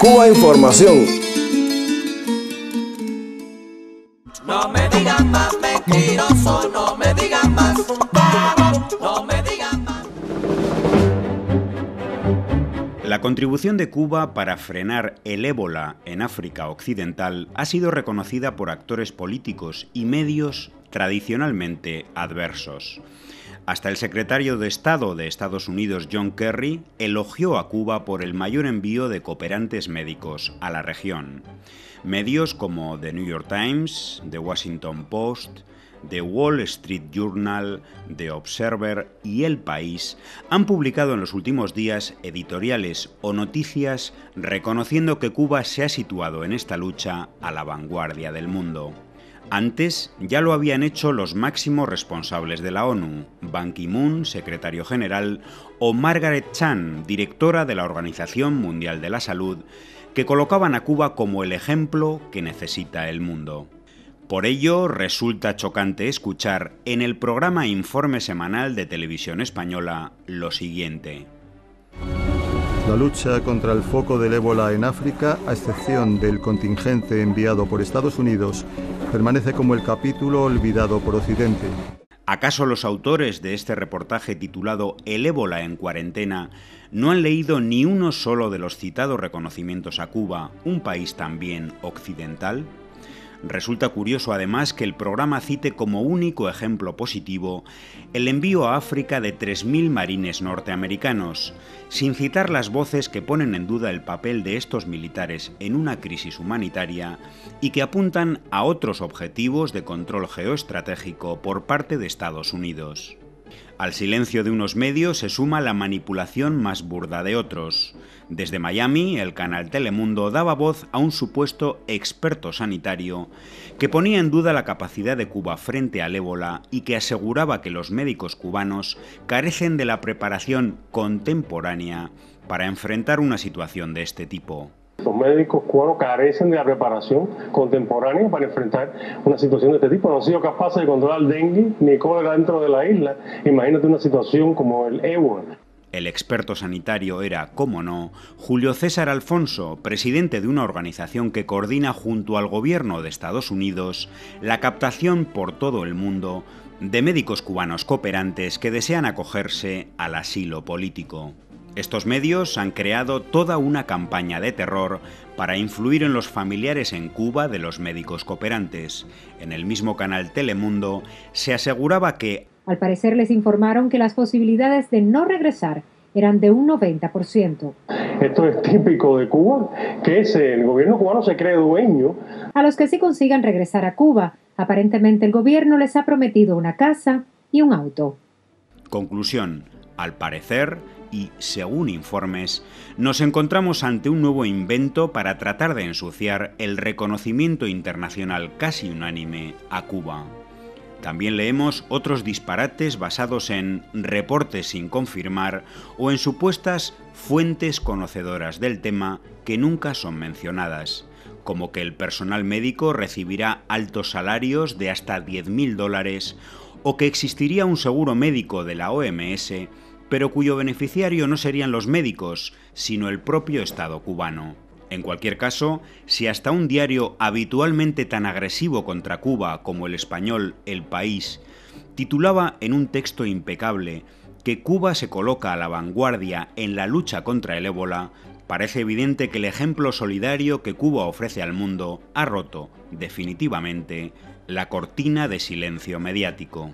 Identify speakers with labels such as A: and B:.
A: Cuba Información.
B: No me digan más mentiroso, no me digan más. No me digan más.
C: La contribución de Cuba para frenar el ébola en África Occidental ha sido reconocida por actores políticos y medios tradicionalmente adversos. Hasta el secretario de Estado de Estados Unidos, John Kerry, elogió a Cuba por el mayor envío de cooperantes médicos a la región. Medios como The New York Times, The Washington Post, The Wall Street Journal, The Observer y El País han publicado en los últimos días editoriales o noticias reconociendo que Cuba se ha situado en esta lucha a la vanguardia del mundo. Antes ya lo habían hecho los máximos responsables de la ONU, Ban Ki-moon, secretario general, o Margaret Chan, directora de la Organización Mundial de la Salud, que colocaban a Cuba como el ejemplo que necesita el mundo. Por ello, resulta chocante escuchar en el programa Informe Semanal de Televisión Española lo siguiente.
D: La lucha contra el foco del ébola en África, a excepción del contingente enviado por Estados Unidos, permanece como el capítulo olvidado por Occidente.
C: ¿Acaso los autores de este reportaje titulado El ébola en cuarentena no han leído ni uno solo de los citados reconocimientos a Cuba, un país también occidental? Resulta curioso además que el programa cite como único ejemplo positivo el envío a África de 3.000 marines norteamericanos, sin citar las voces que ponen en duda el papel de estos militares en una crisis humanitaria y que apuntan a otros objetivos de control geoestratégico por parte de Estados Unidos. Al silencio de unos medios se suma la manipulación más burda de otros. Desde Miami, el canal Telemundo daba voz a un supuesto experto sanitario que ponía en duda la capacidad de Cuba frente al ébola y que aseguraba que los médicos cubanos carecen de la preparación contemporánea para enfrentar una situación de este tipo.
E: Los médicos cubanos carecen de la preparación contemporánea para enfrentar una situación de este tipo. No han sido capaces de controlar el dengue ni cólera dentro de la isla. Imagínate una situación como el ébola.
C: El experto sanitario era, como no, Julio César Alfonso, presidente de una organización que coordina junto al gobierno de Estados Unidos la captación por todo el mundo de médicos cubanos cooperantes que desean acogerse al asilo político. Estos medios han creado toda una campaña de terror para influir en los familiares en Cuba de los médicos cooperantes. En el mismo canal Telemundo se aseguraba que...
F: Al parecer les informaron que las posibilidades de no regresar eran de un 90%.
E: Esto es típico de Cuba, que es el gobierno cubano se cree dueño.
F: A los que sí consigan regresar a Cuba, aparentemente el gobierno les ha prometido una casa y un auto.
C: Conclusión. Al parecer, y, según informes, nos encontramos ante un nuevo invento para tratar de ensuciar el reconocimiento internacional casi unánime a Cuba. También leemos otros disparates basados en reportes sin confirmar o en supuestas fuentes conocedoras del tema que nunca son mencionadas, como que el personal médico recibirá altos salarios de hasta 10.000 dólares o que existiría un seguro médico de la OMS pero cuyo beneficiario no serían los médicos, sino el propio Estado cubano. En cualquier caso, si hasta un diario habitualmente tan agresivo contra Cuba como el español El País titulaba en un texto impecable que Cuba se coloca a la vanguardia en la lucha contra el ébola, parece evidente que el ejemplo solidario que Cuba ofrece al mundo ha roto, definitivamente, la cortina de silencio mediático.